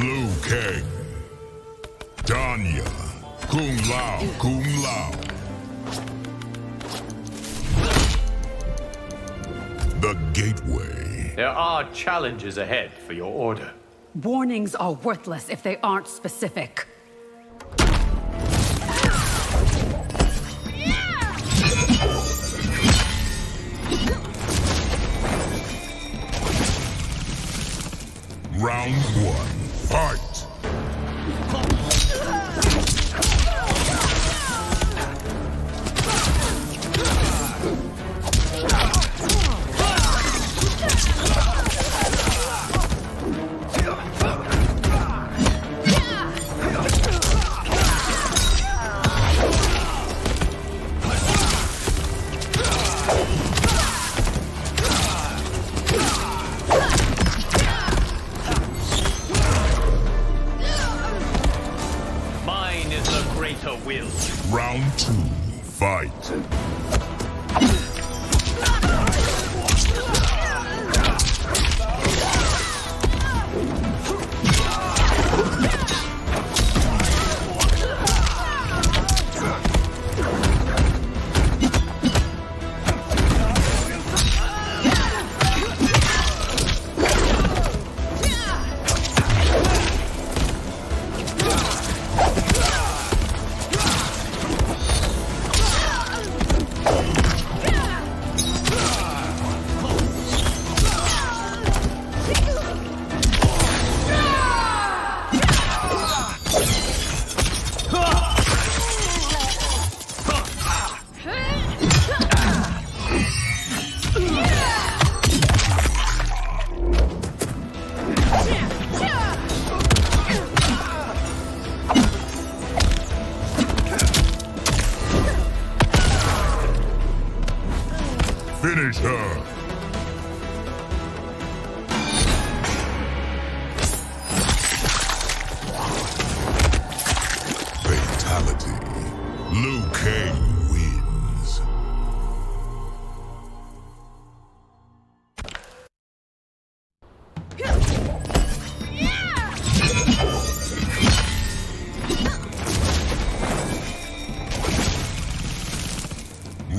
Liu Kang. Tanya. Kung Lao. Kung Lao. The Gateway. There are challenges ahead for your order. Warnings are worthless if they aren't specific. Round one. Fight! Fight!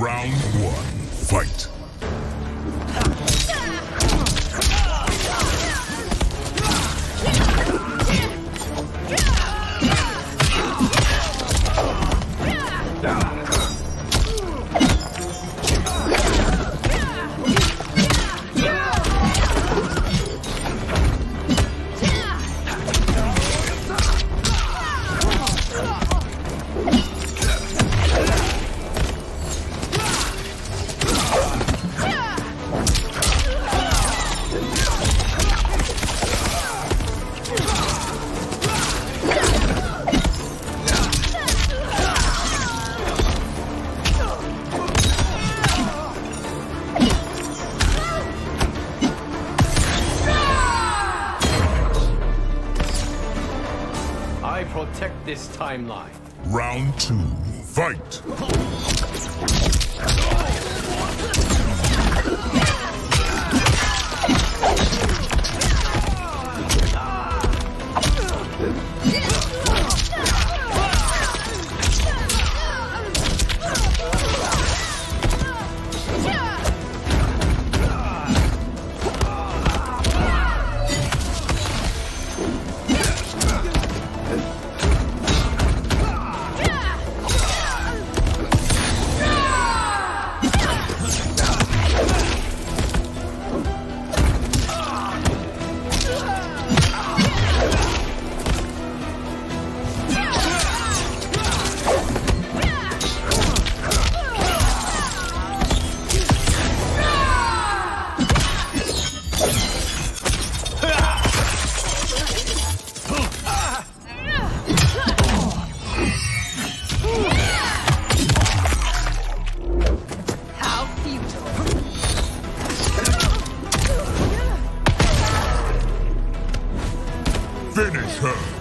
Round one. Fight. Protect this timeline. Round two. Fight. Finish her.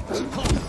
fight.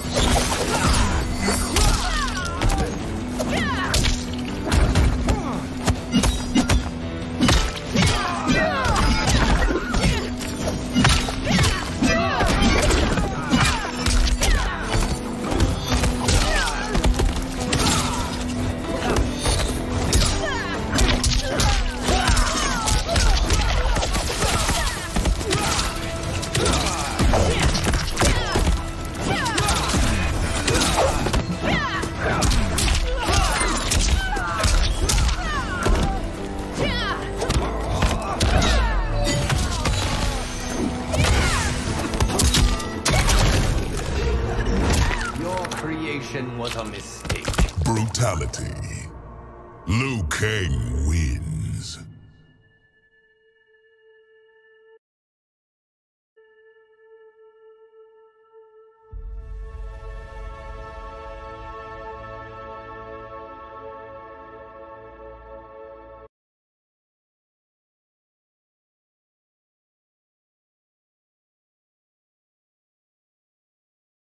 Creation was a mistake. Brutality. Liu Kang wins.